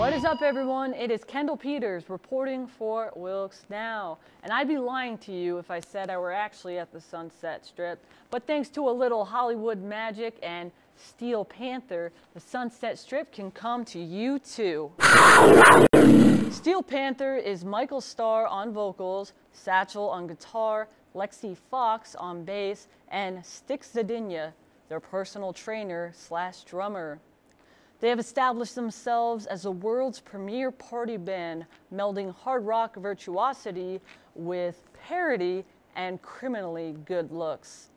What is up, everyone? It is Kendle Peters reporting for Wilkes Now. And I'd be lying to you if I said I were actually at the Sunset Strip. But thanks to a little Hollywood magic and Steel Panther, the Sunset Strip can come to you too. Steel Panther is Michael Starr on vocals, Satchel on guitar, Lexxi Foxx on bass, and Stix Zadinia, their personal trainer slash drummer. They have established themselves as the world's premier party band, melding hard rock virtuosity with parody and criminally good looks.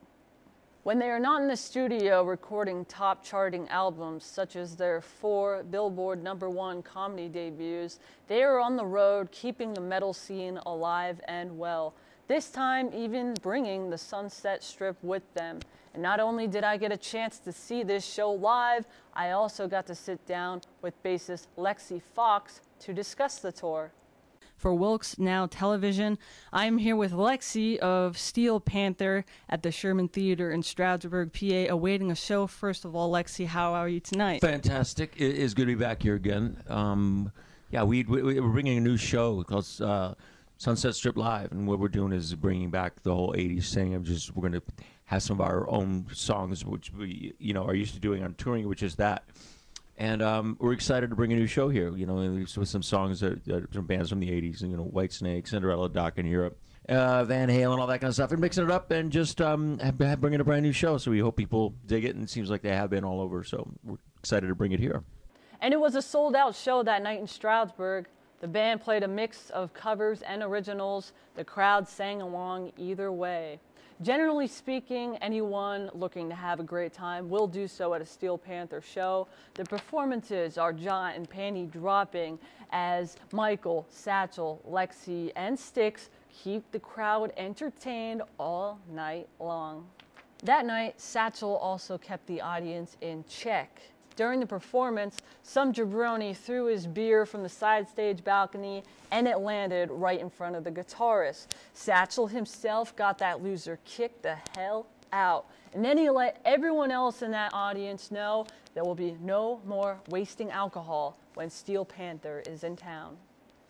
When they are not in the studio recording top charting albums, such as their four Billboard number one comedy debuts, they are on the road keeping the metal scene alive and well. This time, even bringing the Sunset Strip with them. And not only did I get a chance to see this show live, I also got to sit down with bassist Lexxi Foxx to discuss the tour. For Wilkes Now Television, I'm here with Lexxi of Steel Panther at the Sherman Theater in Stroudsburg, PA, awaiting a show. First of all, Lexxi, how are you tonight? Fantastic. It is good to be back here again. Um, yeah, we, we, we're bringing a new show called uh, Sunset Strip Live, and what we're doing is bringing back the whole '80s thing. I'm just we're going to have some of our own songs, which we you know are used to doing on touring, which is that. And um, we're excited to bring a new show here. You know, with some songs that, that from bands from the '80s. and You know, Whitesnake, Cinderella, Dokken Europe, uh, Van Halen, all that kind of stuff, and mixing it up and just um, bringing a brand new show. So we hope people dig it, and it seems like they have been all over. So we're excited to bring it here. And it was a sold out show that night in Stroudsburg. The band played a mix of covers and originals. The crowd sang along either way. Generally speaking, anyone looking to have a great time will do so at a Steel Panther show. The performances are jaw and panty dropping as Michael, Satchel, Lexxi, and Stix keep the crowd entertained all night long. That night, Satchel also kept the audience in check. During the performance, some jabroni threw his beer from the side stage balcony and it landed right in front of the guitarist. Satchel himself got that loser kicked the hell out. And then he let everyone else in that audience know there will be no more wasting alcohol when Steel Panther is in town.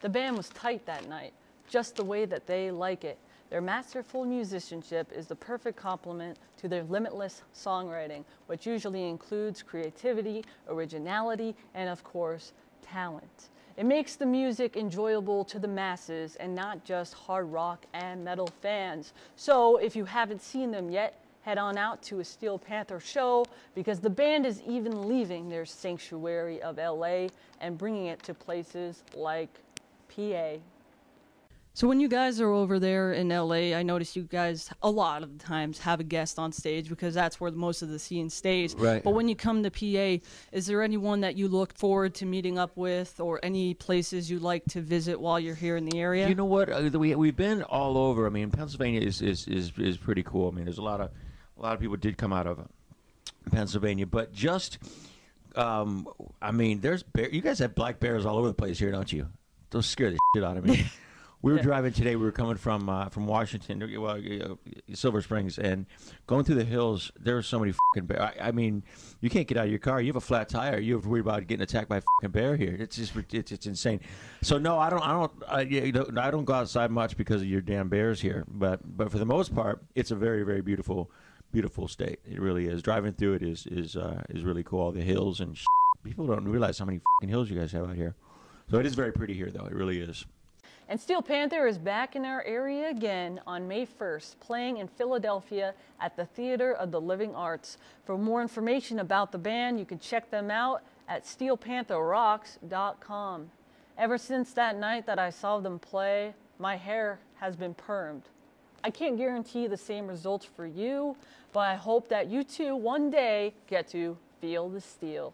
The band was tight that night, just the way that they like it. Their masterful musicianship is the perfect complement to their limitless songwriting, which usually includes creativity, originality, and of course, talent. It makes the music enjoyable to the masses and not just hard rock and metal fans. So if you haven't seen them yet, head on out to a Steel Panther show because the band is even leaving their sanctuary of LA and bringing it to places like PA. So when you guys are over there in LA, I notice you guys a lot of the times have a guest on stage because that's where most of the scene stays. Right. But when you come to PA, is there anyone that you look forward to meeting up with, or any places you like to visit while you're here in the area? You know what? Uh, we we've been all over. I mean, Pennsylvania is is is, is pretty cool. I mean, there's a lot of a lot of people did come out of Pennsylvania, but just um, I mean, there's bear, you guys have black bears all over the place here, don't you? Those scare the shit out of me. We were yeah. driving today. We were coming from uh, from Washington, well, uh, Silver Springs, and going through the hills. There were so many fucking bears. I, I, mean, you can't get out of your car. You have a flat tire. You have to worry about getting attacked by a fucking bear here. It's just it's, it's insane. So no, I don't I don't I, you know, I don't go outside much because of your damn bears here. But but for the most part, it's a very very beautiful beautiful state. It really is. Driving through it is is uh, is really cool. All the hills and shit. people don't realize how many fucking hills you guys have out here. So it is very pretty here, though. It really is. And Steel Panther is back in our area again on May 1st, playing in Philadelphia at the Theater of the Living Arts. For more information about the band, you can check them out at steelpantherrocks.com. Ever since that night that I saw them play, my hair has been permed. I can't guarantee the same results for you, but I hope that you too one day get to feel the steel.